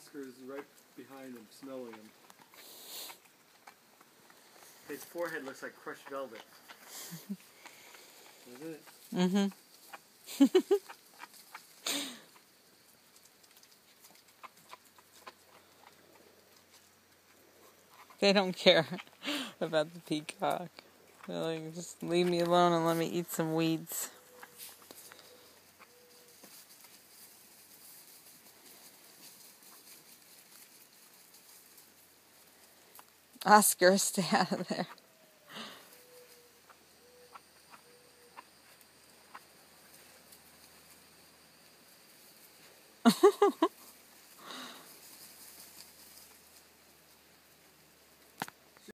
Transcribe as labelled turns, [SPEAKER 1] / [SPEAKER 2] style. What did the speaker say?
[SPEAKER 1] Oscar is right behind him, smelling him.
[SPEAKER 2] His forehead looks like crushed velvet.
[SPEAKER 1] That's it.
[SPEAKER 3] Mm-hmm. they don't care about the peacock. They're like, just leave me alone and let me eat some weeds. Oscar, stay out of there.